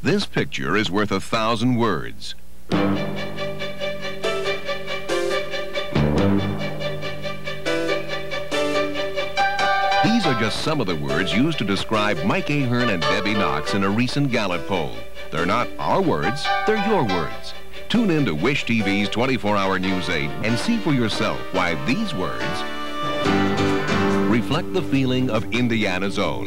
This picture is worth a thousand words. These are just some of the words used to describe Mike Ahern and Debby Knox in a recent Gallup poll. They're not our words, they're your words. Tune in to Wish TV's 24-hour News 8 and see for yourself why these words reflect the feeling of Indiana's own.